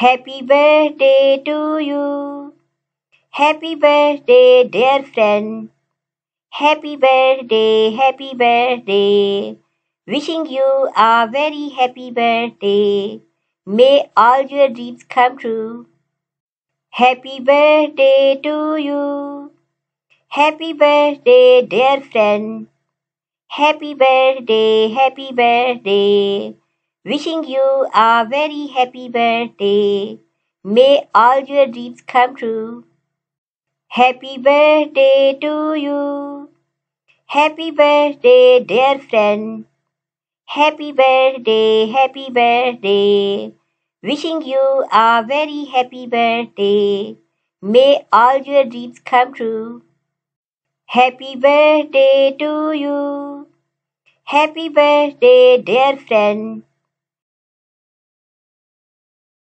Happy birthday to you. Happy birthday, dear friend. Happy birthday, happy birthday. Wishing you a very happy birthday. May all your dreams come true. Happy birthday to you. Happy birthday, dear friend. Happy birthday, happy birthday. Wishing you a very happy birthday. May all your dreams come true. Happy birthday to you. Happy birthday, dear friend. Happy birthday, happy birthday. Wishing you a very happy birthday. May all your dreams come true. Happy birthday to you. Happy birthday, dear friend.